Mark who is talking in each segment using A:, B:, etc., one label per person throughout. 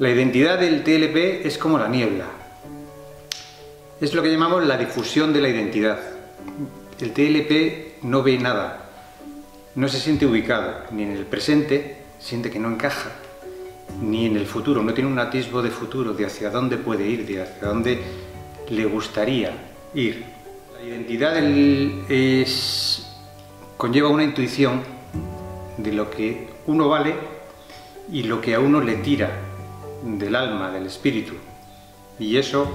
A: La identidad del TLP es como la niebla. Es lo que llamamos la difusión de la identidad. El TLP no ve nada, no se siente ubicado, ni en el presente, siente que no encaja, ni en el futuro, no tiene un atisbo de futuro, de hacia dónde puede ir, de hacia dónde le gustaría ir. La identidad es, conlleva una intuición de lo que uno vale y lo que a uno le tira del alma, del espíritu. Y eso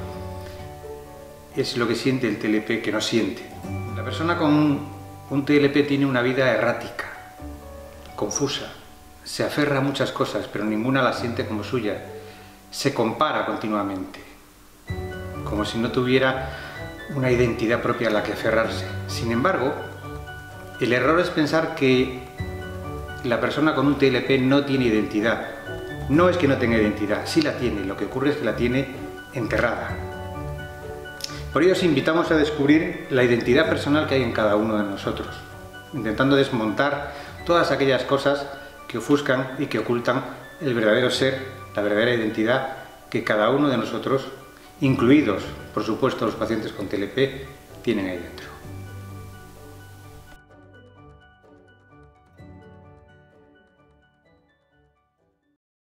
A: es lo que siente el TLP que no siente. La persona con un TLP tiene una vida errática, confusa, se aferra a muchas cosas, pero ninguna la siente como suya. Se compara continuamente, como si no tuviera una identidad propia a la que aferrarse. Sin embargo, el error es pensar que la persona con un TLP no tiene identidad, no es que no tenga identidad, sí la tiene, lo que ocurre es que la tiene enterrada. Por ello os invitamos a descubrir la identidad personal que hay en cada uno de nosotros, intentando desmontar todas aquellas cosas que ofuscan y que ocultan el verdadero ser, la verdadera identidad que cada uno de nosotros, incluidos por supuesto los pacientes con TLP, tienen ahí dentro.